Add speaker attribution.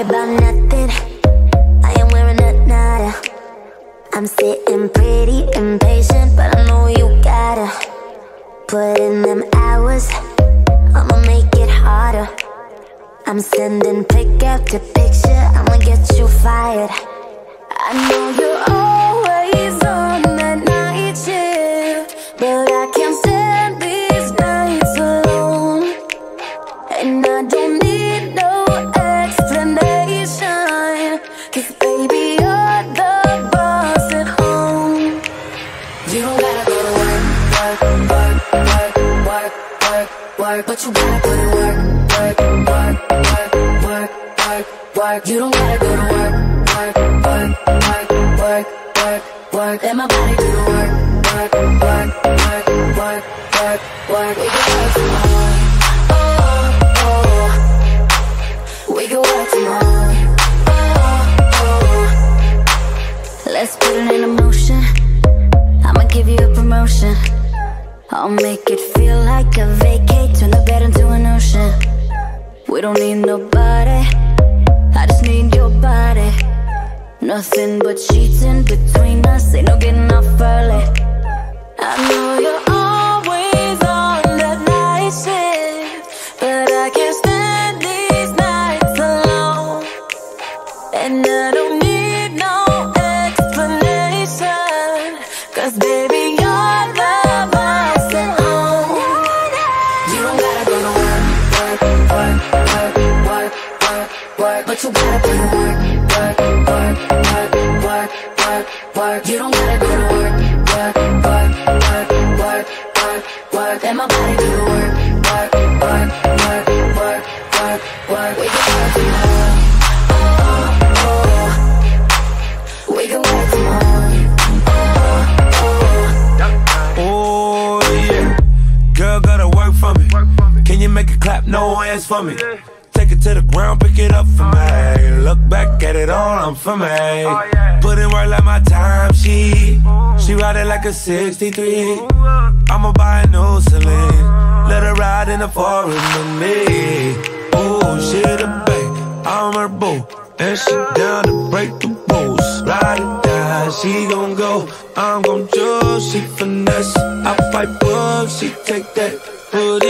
Speaker 1: about nothing. I am wearing a nada. I'm sitting pretty impatient, but I know you gotta put in them hours. I'ma make it harder. I'm sending pick after picture. I'ma get you fired. I know Cause baby, you're the boss at home. You don't gotta go to work, work, work, work, work, work, work. But you gotta work, work, work, work, work, work. You don't gotta go to work, work, work, work, work, work, work. Let my body do the work, work, work, work, work, work, work. We can work tomorrow. Oh, oh. We can work tomorrow. We don't need nobody, I just need your body. Nothing but sheets in between us, ain't no getting off early. I know you're But you gotta put in work, work, work, work, work, work, work. You don't gotta go to work, work, work, work, work, work, work. Let my body do the work, work, work, work, work, work, work. We can work tomorrow. Oh, oh. We can work tomorrow.
Speaker 2: Oh yeah, girl gotta work for me. Can you make it clap? No hands for me. Take it to the ground, pick it up for me. Look back at it all, I'm for me. Put in work like my time she. She ride it like a 63. I'ma buy a new Celine. Let her ride in the foreign with me. Oh, she the babe, I'm her boo. And she down to break the rules. Ride or die, she gon' go. I'm gon' choose, she finesse. I fight bugs, she take that. Putting overtime